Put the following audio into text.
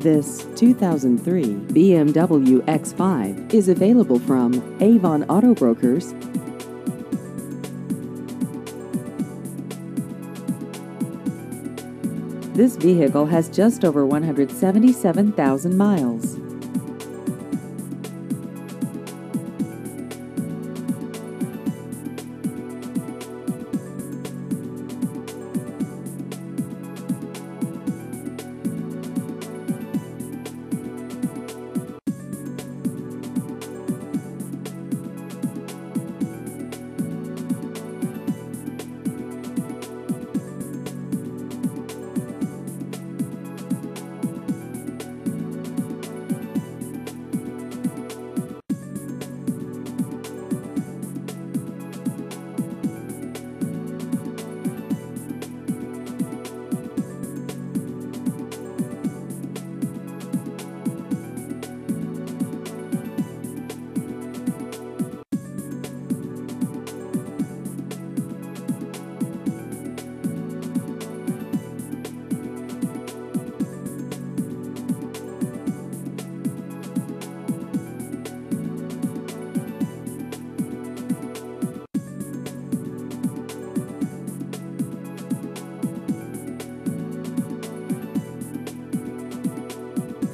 This 2003 BMW X5 is available from Avon Auto Brokers. This vehicle has just over 177,000 miles.